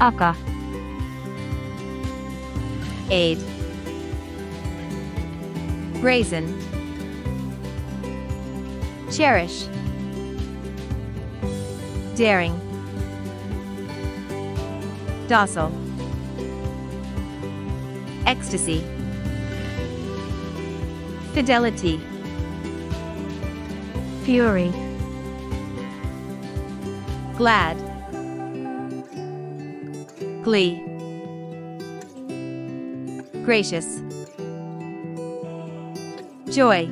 Aka. Aide. Brazen. Cherish. Daring. Docile. Ecstasy. Fidelity. Fury. Glad. Glee. Gracious. Joy.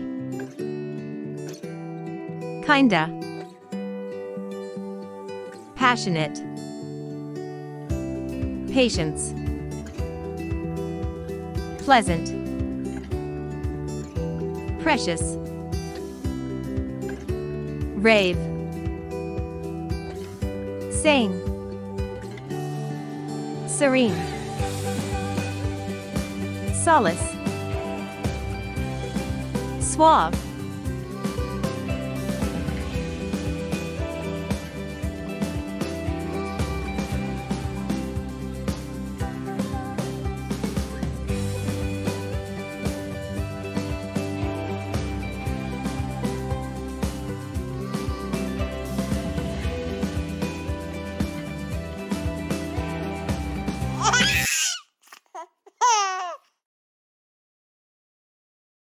Kinda. Passionate. Patience. Pleasant. Precious. Rave. Sane. Serene. Solace. Suave.